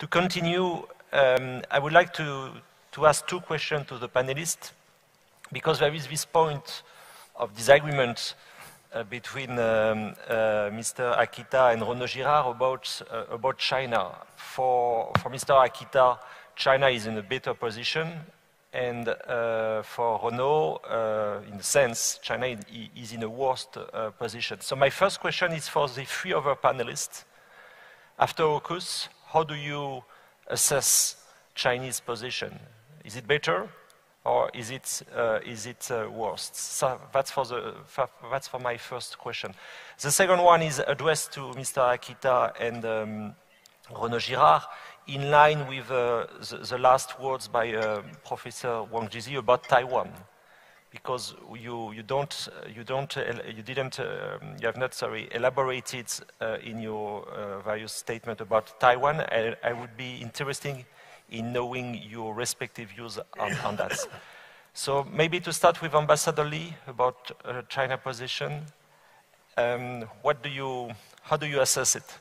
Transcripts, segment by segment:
To continue, um, I would like to, to ask two questions to the panelists, because there is this point of disagreement uh, between um, uh, Mr. Akita and Renaud Girard about, uh, about China. For, for Mr. Akita, China is in a better position, and uh, for Renaud, uh, in a sense, China is in a worse uh, position. So my first question is for the three other panelists. After AUKUS, how do you assess Chinese position? Is it better or is it, uh, is it uh, worse? So that's for, the, for, that's for my first question. The second one is addressed to Mr. Akita and um, Renaud Girard in line with uh, the, the, last words by uh, Professor Wang Jisi about Taiwan because you, you don't, you don't, you didn't, um, you have not, sorry, elaborated uh, in your uh, various statement about Taiwan. I, I, would be interested in knowing your respective views on, on that. so maybe to start with Ambassador Lee about uh, China position, um, what do you, how do you assess it?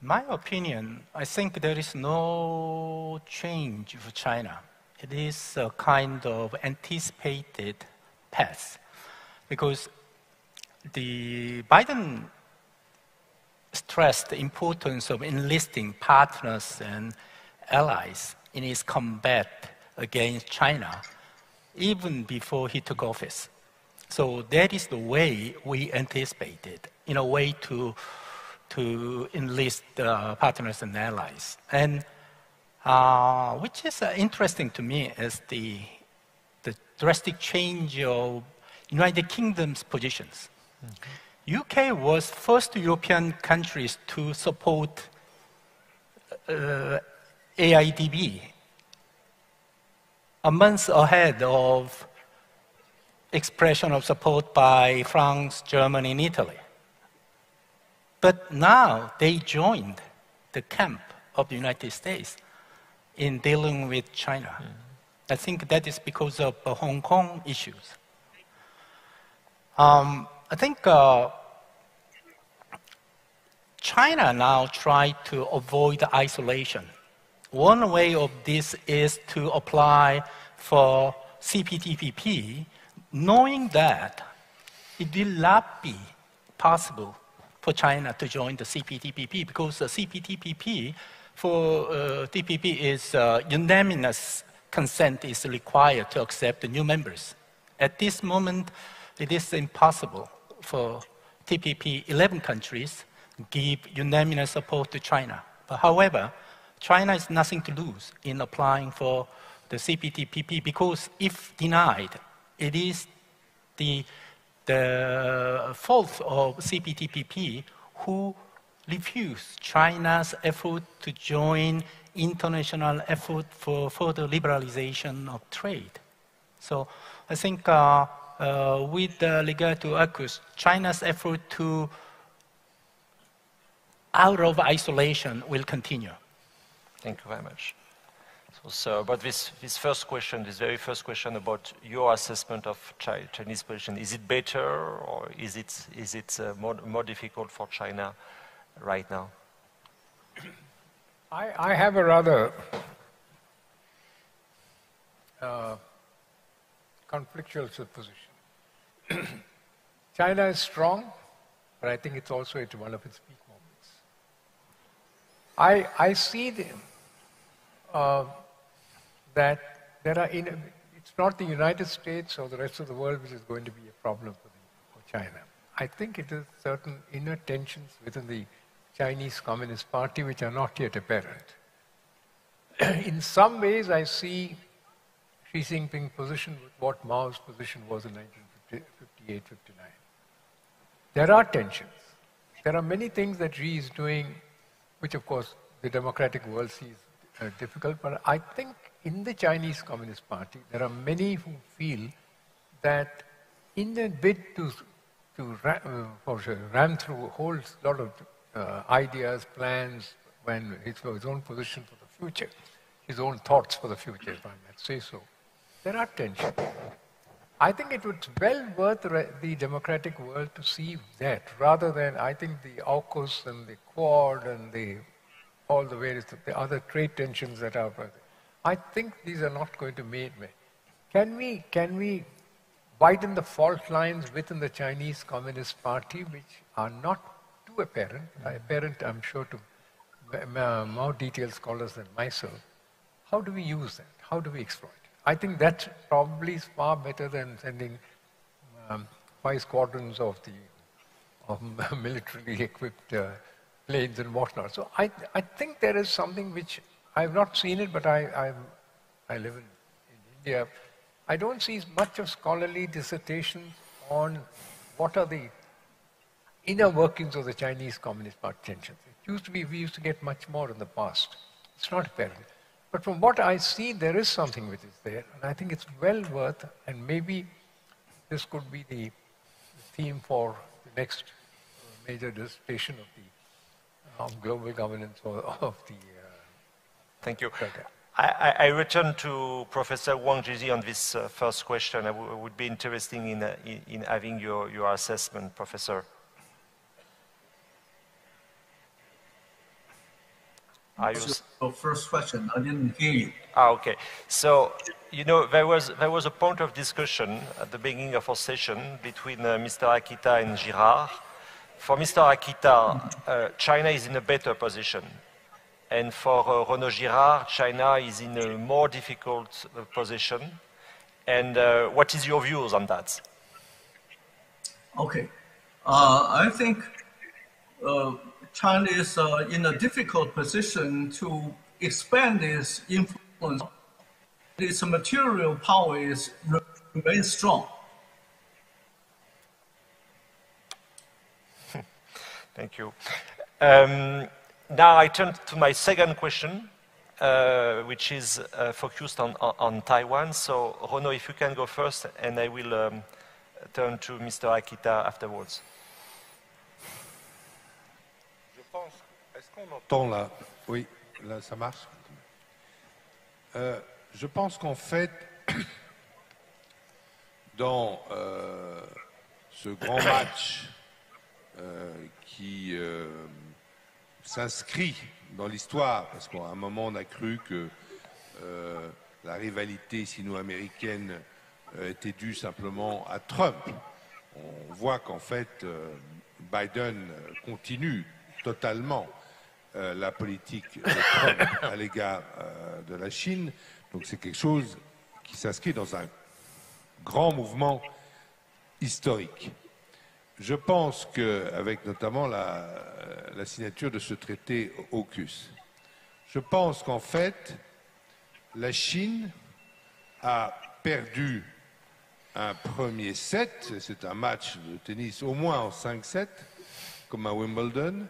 My opinion, I think there is no change for China it is a kind of anticipated path because the Biden stressed the importance of enlisting partners and allies in his combat against China even before he took office. So that is the way we anticipated, in a way to, to enlist uh, partners and allies. And uh, which is uh, interesting to me is the, the drastic change of United Kingdom's positions. Mm-hmm. UK was first European countries to support uh, AIIB a month ahead of expression of support by France, Germany, and Italy. But now they joined the camp of the United States in dealing with China. Mm. I think that is because of the Hong Kong issues. Um, I think uh, China now try to avoid isolation. One way of this is to apply for CPTPP, knowing that it will not be possible for China to join the CPTPP because the CPTPP for uh, TPP is uh, unanimous consent is required to accept the new members. At this moment, it is impossible for TPP 11 countries give unanimous support to China. But however, China has nothing to lose in applying for the CPTPP because if denied, it is the, the fault of CPTPP who refuse China's effort to join international effort for further liberalization of trade. So I think uh, uh, with regard to AUKUS, China's effort to out of isolation will continue. Thank you very much. So, so about this, this first question, this very first question about your assessment of Chinese position, is it better or is it, is it uh, more, more difficult for China right now? I, I have a rather uh, conflictual position. China is strong, but I think it's also at one of its peak moments. I, I see the, uh, that there are, in, it's not the United States or the rest of the world which is going to be a problem for, the, for China. I think it is certain inner tensions within the Chinese Communist Party, which are not yet apparent. in some ways, I see Xi Jinping's position with what Mao's position was in 1958 59. There are tensions. There are many things that Xi is doing, which, of course, the democratic world sees uh, difficult, but I think in the Chinese Communist Party, there are many who feel that in a bid to, to uh, for, ram through a whole lot of uh, ideas, plans, when his, his own position for the future, his own thoughts for the future, if I might say so. There are tensions. I think it would well worth the democratic world to see that rather than I think the AUKUS and the Quad and the all the various the other trade tensions that are. I think these are not going to make. Can we can we widen the fault lines within the Chinese Communist Party, which are not too apparent? Apparent, I'm sure, to more detailed scholars than myself. How do we use that? How do we exploit it? I think that probably far better than sending um, five squadrons of the of militarily equipped uh, planes and whatnot. So I, I think there is something which I've not seen it, but I, I'm, I live in, in India. I don't see much of scholarly dissertation on what are the inner workings of the Chinese Communist Party tensions. It used to be, we used to get much more in the past. It's not apparent. But from what I see, there is something which is there, and I think it's well worth, and maybe this could be the theme for the next major dissertation of the um, global governance of the. Uh, Thank you. I, I, return to Professor Wang Jisi on this uh, first question. I would be interested in, uh, in, in, having your, your assessment, Professor. Are you... So first question, I didn't hear you. Ah, okay. So, you know, there was, there was a point of discussion at the beginning of our session between uh, Mr. Akita and Girard. For Mr. Akita, uh, China is in a better position. And for uh, Renaud Girard, China is in a more difficult uh, position. And uh, what is your views on that? Okay. Uh, I think China is uh, in a difficult position to expand its influence. Its material power is remains strong. Thank you. Um, now I turn to my second question, uh, which is uh, focused on, on, on, Taiwan. So, Renaud, if you can go first, and I will um, turn to Mr. Akita afterwards. On entend là Oui, là ça marche. Euh, je pense qu'en fait, dans euh, ce grand match euh, qui s'inscrit dans l'histoire, parce qu'à un moment on a cru que la rivalité sino-américaine était due simplement à Trump. On voit qu'en fait Biden continue totalement euh, la politique de Trump à l'égard euh, de la Chine. Donc c'est quelque chose qui s'inscrit dans un grand mouvement historique. Je pense qu'avec notamment la, la, signature de ce traité AUKUS, je pense qu'en fait, la Chine a perdu un premier set, c'est un match de tennis au moins en 5-7, comme à Wimbledon.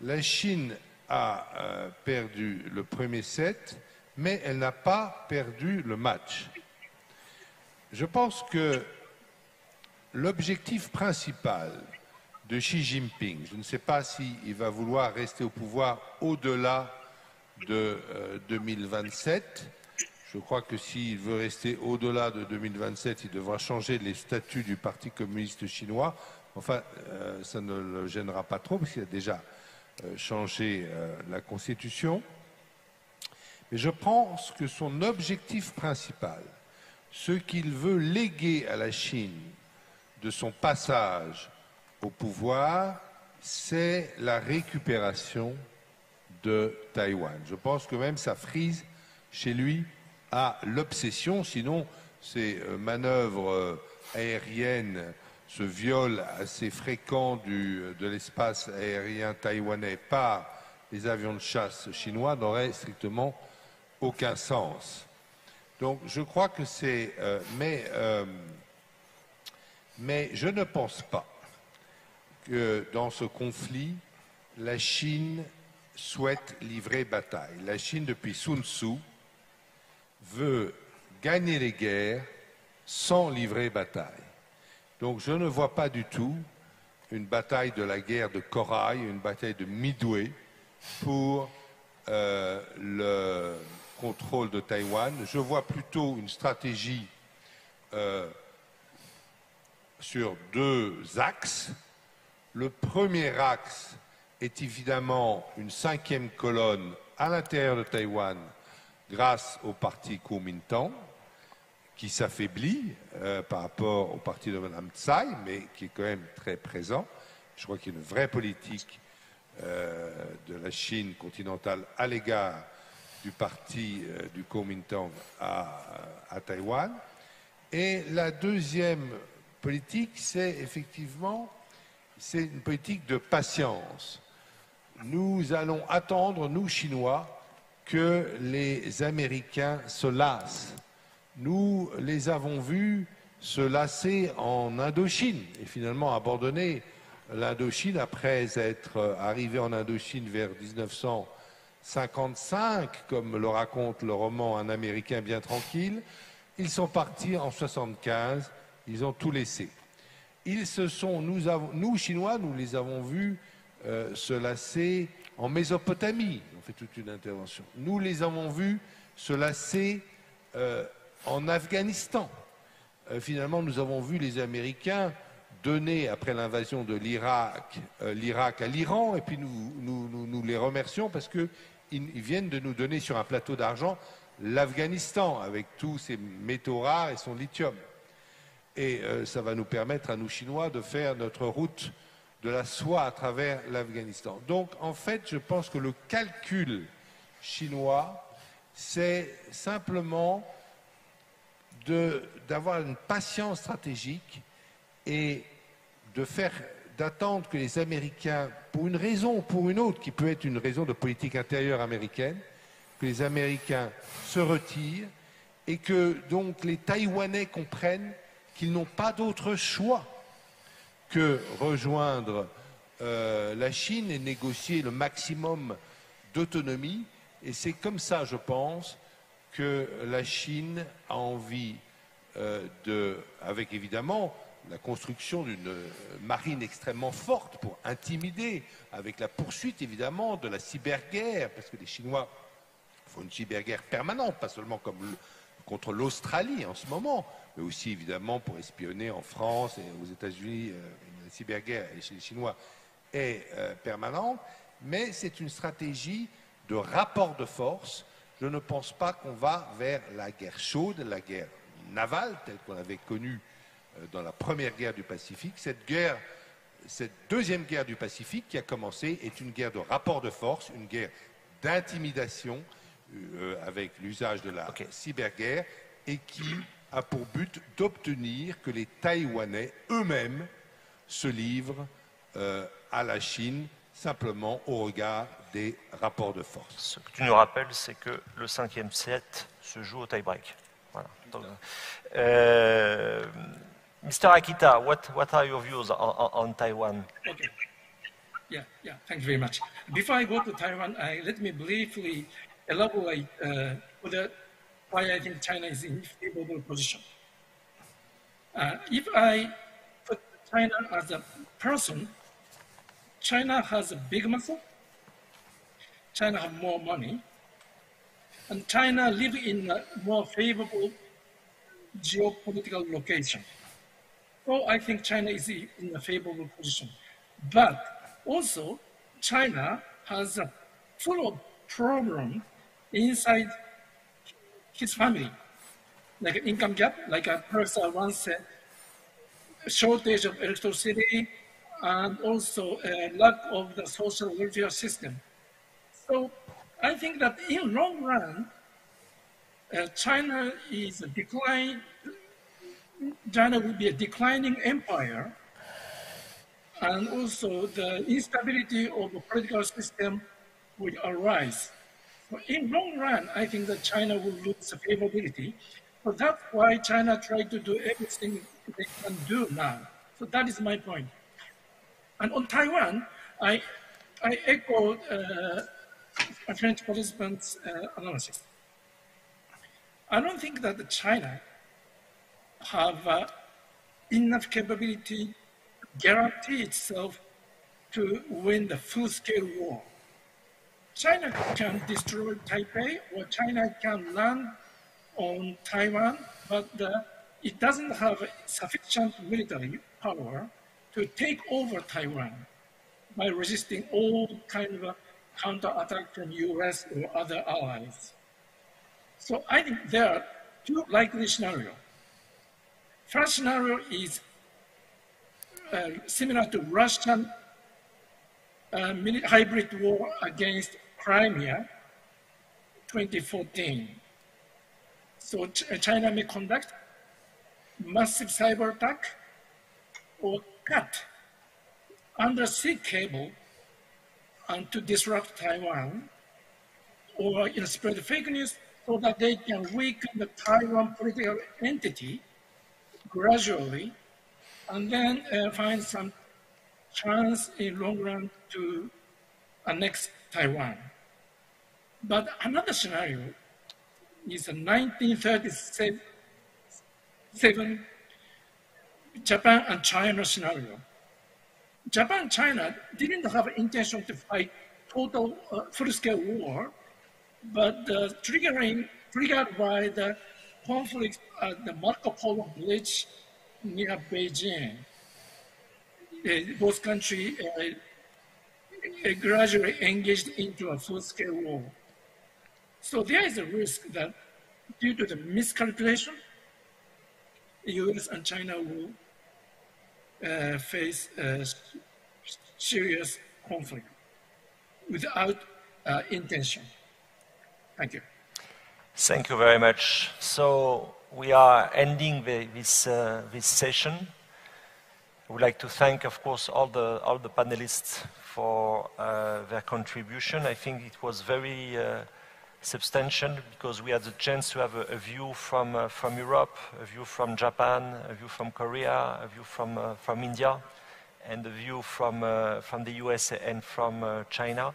La Chine a euh, perdu le premier set, mais elle n'a pas perdu le match. Je pense que l'objectif principal de Xi Jinping, je ne sais pas s'il va vouloir rester au pouvoir au-delà de 2027. Euh, je crois que s'il veut rester au-delà de 2027, il devra changer les statuts du Parti communiste chinois. Enfin, euh, ça ne le gênera pas trop, parce qu'il a déjà changer euh, la Constitution. Mais je pense que son objectif principal, ce qu'il veut léguer à la Chine de son passage au pouvoir, c'est la récupération de Taïwan. Je pense que même ça frise chez lui à l'obsession, sinon ces euh, manœuvres aériennes ce viol assez fréquent de l'espace aérien taïwanais par les avions de chasse chinois n'aurait strictement aucun sens. Donc je crois que c'est... Euh, euh, mais je ne pense pas que dans ce conflit, la Chine souhaite livrer bataille. La Chine, depuis Sun Tzu, veut gagner les guerres sans livrer bataille. Donc je ne vois pas du tout une bataille de la guerre de Corail, une bataille de Midway pour euh, le contrôle de Taïwan. Je vois plutôt une stratégie euh, sur deux axes. Le premier axe est évidemment une cinquième colonne à l'intérieur de Taïwan grâce au parti Kuomintang, qui s'affaiblit euh, par rapport au parti de Mme Tsai, mais qui est quand même très présent. Je crois qu'il y a une vraie politique euh, de la Chine continentale à l'égard du parti euh, du Kuomintang à, à Taïwan. Et la deuxième politique, c'est effectivement c'est une politique de patience. Nous allons attendre, nous Chinois, que les Américains se lassent. Nous les avons vus se lasser en Indochine et finalement abandonner l'Indochine après être arrivés en Indochine vers 1955, comme le raconte le roman Un Américain bien tranquille. Ils sont partis en 1975, ils ont tout laissé. Ils se sont, nous Chinois, nous les avons vus euh, se lasser en Mésopotamie. On fait toute une intervention. Nous les avons vus se lasser euh, en Afghanistan. Euh, finalement, nous avons vu les Américains donner, après l'invasion de l'Irak, l'Irak à l'Iran, et puis nous, les remercions parce qu'ils ils viennent de nous donner sur un plateau d'argent l'Afghanistan, avec tous ses métaux rares et son lithium. Et ça va nous permettre à nous Chinois de faire notre route de la soie à travers l'Afghanistan. Donc, en fait, je pense que le calcul chinois, c'est simplement d'avoir une patience stratégique et d'attendre que les Américains, pour une raison ou pour une autre, qui peut être une raison de politique intérieure américaine, que les Américains se retirent et que donc les Taïwanais comprennent qu'ils n'ont pas d'autre choix que rejoindre euh, la Chine et négocier le maximum d'autonomie. Et c'est comme ça, je pense, que la Chine a envie euh, de, avec évidemment la construction d'une marine extrêmement forte pour intimider, avec la poursuite évidemment de la cyberguerre, parce que les Chinois font une cyberguerre permanente, pas seulement comme contre l'Australie en ce moment, mais aussi évidemment pour espionner en France et aux États-Unis, euh, la cyberguerre chez les Chinois est euh, permanente, mais c'est une stratégie de rapport de force. Je ne pense pas qu'on va vers la guerre chaude, la guerre navale, telle qu'on l'avait connue euh, dans la première guerre du Pacifique. Cette guerre, cette deuxième guerre du Pacifique qui a commencé est une guerre de rapport de force, une guerre d'intimidation avec l'usage de la cyberguerre et qui a pour but d'obtenir que les Taïwanais eux-mêmes se livrent euh, à la Chine simplement au regard des rapports de force. Ce que tu nous rappelles, c'est que le cinquième set se joue au tie-break. Voilà. euh, Mr. Akita, what, what are your views on, on Taiwan? Okay. Yeah, yeah, thank you very much. Before I go to Taiwan, I, let me briefly elaborate uh, whether why I think China is in favorable position. Uh, if I put China as a person, China has a big muscle, China has more money, and China live in a more favorable geopolitical location. So I think China is in a favorable position. But also, China has a full of problem inside his family, like income gap, like a person once said, shortage of electricity, and also a lack of the social welfare system. So I think that in long run, uh, China is a decline. China will be a declining empire, and also the instability of the political system will arise in long run, I think that China will lose favorability. But that's why China tried to do everything they can do now. So that is my point. And on Taiwan, I, I echo uh, a French participant's uh, analysis. I don't think that China have uh, enough capability to guarantee itself to win the full-scale war. China can destroy Taipei or China can land on Taiwan, but it doesn't have sufficient military power to take over Taiwan. by resisting all kind of counterattack from U.S. or other allies. So I think there are two likely scenarios. First scenario is uh, similar to Russian uh, hybrid war against Crimea, 2014. So Ch China may conduct massive cyber attack or cut undersea cable and to disrupt Taiwan or you know, spread fake news so that they can weaken the Taiwan political entity gradually and then uh, find some chance in long run to annex Taiwan. But another scenario is the 1937 Japan and China scenario. Japan and China didn't have an intention to fight total uh, full-scale war, but uh, triggering, triggered by the conflict at the Marco Polo Bridge near Beijing. Uh, both countries uh, uh, gradually engaged into a full-scale war. So there is a risk that due to the miscalculation, the US and China will uh, face a serious conflict without uh, intention. Thank you. Thank you very much. So we are ending the, this, uh, this session. I would like to thank, of course, all the, all the panelists for uh, their contribution. I think it was very uh, substantial because we had the chance to have a, a view from, uh, from Europe, a view from Japan, a view from Korea, a view from, uh, from India, and a view from, uh, from the US and from uh, China.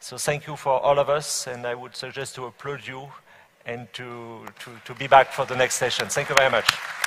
So thank you for all of us, and I would suggest to applaud you and to, to, to be back for the next session. Thank you very much.